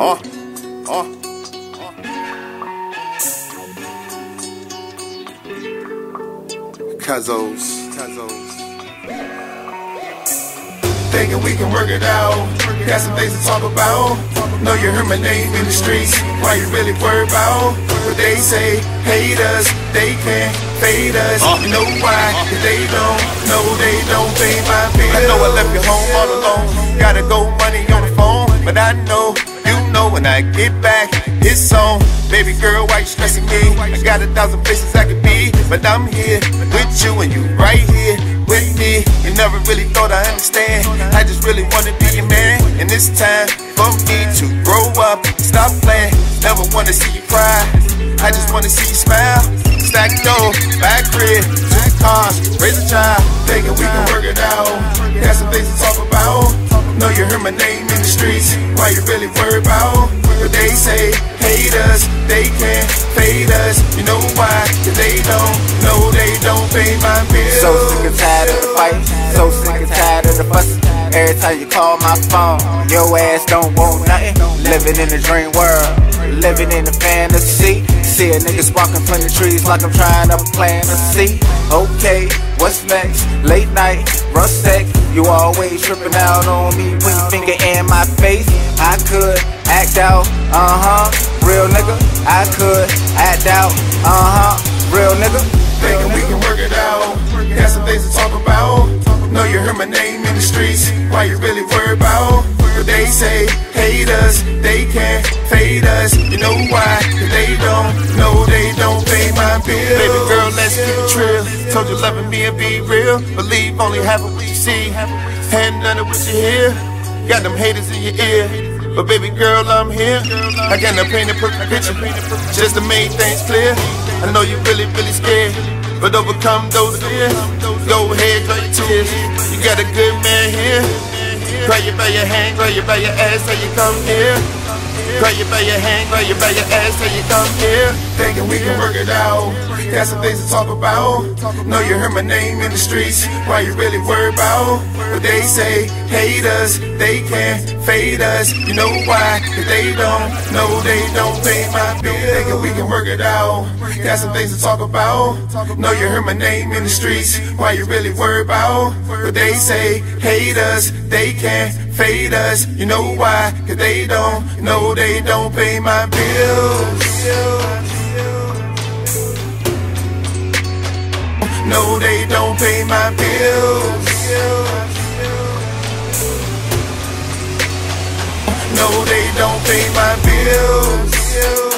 Uh, uh. Kuzzo's, Kuzzo's. Thinking we can work it out. Got some things to talk about. Know you heard my name in the streets. Why you really worried about what they say? Hate us, they can't fade us. You know why? Cause they don't know they don't pay my bills. I know I left you home all alone. Gotta go money on the phone, but I know when I get back, it's on. Baby girl, why you stressing me? I got a thousand places I could be, but I'm here with you and you right here with me. You never really thought I understand. I just really wanna be your man, and it's time for me to grow up, stop playing. Never wanna see you cry. I just wanna see you smile. Stack dough, back crib, cars, raise a child. Thinking we can work it out. Got some things to talk about. Know you heard my name in the streets. Why you really worried about? But they say hate us, they can't fade us. You know why? Cause they don't know they don't pay my bills. So sick and tired of the fight, so sick and Every time you call my phone, your ass don't want nothing. Living in a dream world, living in a fantasy. See a niggas walking from the trees like I'm trying to plant a seed. Okay, what's next? Late night, rustic. You always tripping out on me, put your finger in my face. I could act out, uh huh. Real nigga, I could act out, uh huh. Real nigga. Thinking we can work it out. Got some things to talk about. Know you heard my name in the streets. Why you really worried about? But they say hate us, they can't fade us. You know why? Cause they don't know they don't pay my bills. Baby girl, let's keep it real. Told you loving me and be real. Believe only half of what you see. And none of what you hear. Got them haters in your ear. But baby girl, I'm here. I got to paint a perfect picture. Just to make things clear. I know you really, really scared. But overcome those fears. Go ahead, dry your tears. You got a good man here. You by your hand, you by your ass, how you come here. Cry you by your hand, cry you by your ass, till you come here. Thinking we can work it out. Got some things to talk about. Know you heard my name in the streets. Why you really worried about? But they say hate us, they can't fade us. You know why? Cause they don't know they don't pay my bills. Thinking we can work it out. Got some things to talk about. Know you heard my name in the streets. Why you really worried about? But they say hate us, they can't fade us. You know why? Cause they don't know they don't pay my bills. No, they don't pay my bills. No, they don't pay my bills.